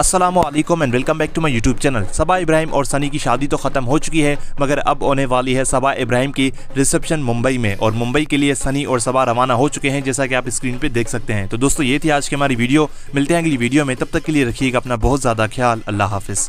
Aslam and welcome back to my YouTube channel Saba Ibrahim और सनी की शादी तो ख़त्म हो चुकी है, मगर अब होने वाली है सबा इब्राहिम की रिसेप्शन मुंबई में और मुंबई के लिए सनी और सबा रवाना हो चुके हैं, जैसा कि आप स्क्रीन पे देख सकते हैं। तो दोस्तों, ये थी आज की हमारी वीडियो मिलते हैं अगली वीडियो में। तब तक के लिए रखिएगा अपना बहुत ज़्यादा ख्याल। अल्लाह हाफिज़।